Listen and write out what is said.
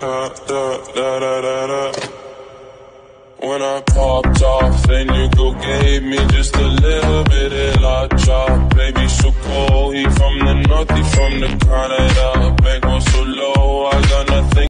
da, da, da, da, da. When I popped off, then you go gave me just a little bit of la chop. Baby, so cold, he from the north, he from the Canada. Back so low, I got.